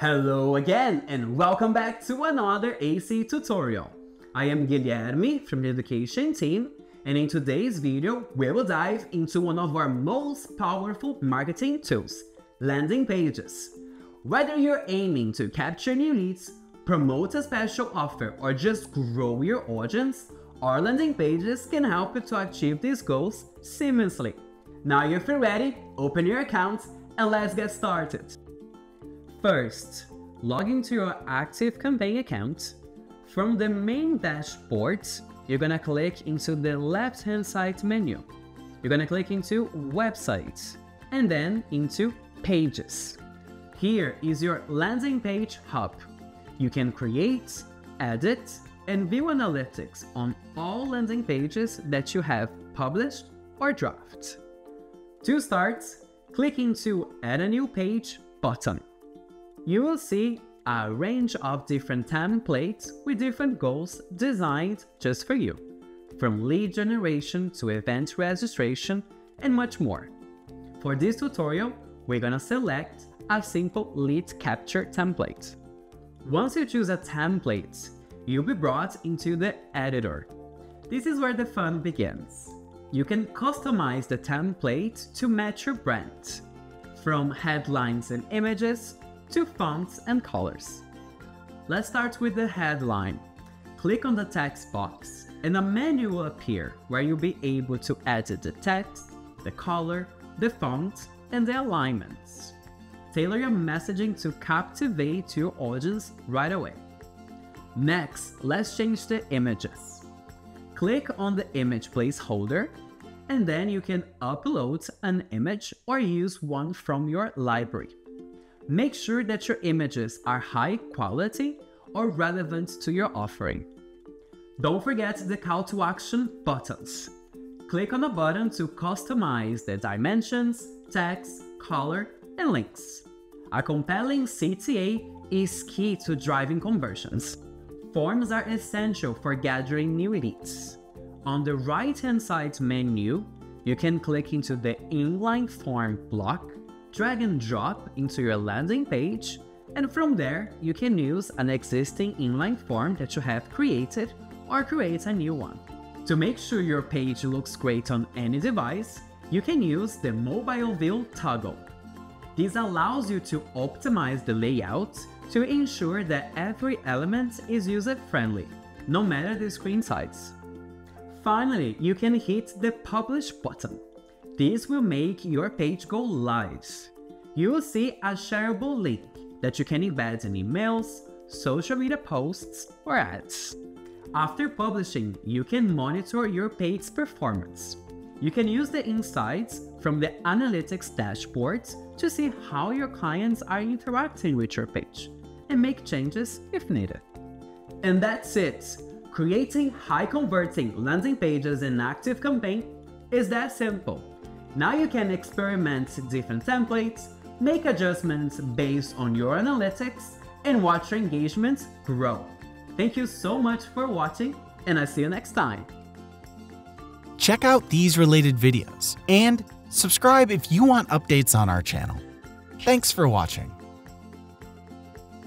Hello again and welcome back to another AC tutorial. I am Guilherme from the education team and in today's video we will dive into one of our most powerful marketing tools, landing pages. Whether you're aiming to capture new leads, promote a special offer or just grow your audience, our landing pages can help you to achieve these goals seamlessly. Now if you're ready, open your account and let's get started. First, log into your ActiveCampaign account. From the main dashboard, you're gonna click into the left-hand side menu. You're gonna click into Websites and then into Pages. Here is your landing page hub. You can create, edit, and view analytics on all landing pages that you have published or draft. To start, click into Add a New Page button you will see a range of different templates with different goals designed just for you, from lead generation to event registration and much more. For this tutorial, we're gonna select a simple lead capture template. Once you choose a template, you'll be brought into the editor. This is where the fun begins. You can customize the template to match your brand, from headlines and images to fonts and colors. Let's start with the headline. Click on the text box and a menu will appear where you'll be able to edit the text, the color, the font, and the alignments. Tailor your messaging to captivate your audience right away. Next, let's change the images. Click on the image placeholder and then you can upload an image or use one from your library. Make sure that your images are high quality or relevant to your offering. Don't forget the call to action buttons. Click on the button to customize the dimensions, text, color, and links. A compelling CTA is key to driving conversions. Forms are essential for gathering new leads. On the right-hand side menu, you can click into the inline form block drag and drop into your landing page, and from there you can use an existing inline form that you have created or create a new one. To make sure your page looks great on any device, you can use the Mobile View toggle. This allows you to optimize the layout to ensure that every element is user-friendly, no matter the screen size. Finally, you can hit the Publish button. This will make your page go live. You will see a shareable link that you can embed in emails, social media posts, or ads. After publishing, you can monitor your page's performance. You can use the insights from the analytics dashboard to see how your clients are interacting with your page and make changes if needed. And that's it! Creating high converting landing pages in ActiveCampaign is that simple. Now you can experiment different templates, make adjustments based on your analytics, and watch your engagement grow. Thank you so much for watching, and I'll see you next time. Check out these related videos and subscribe if you want updates on our channel. Thanks for watching.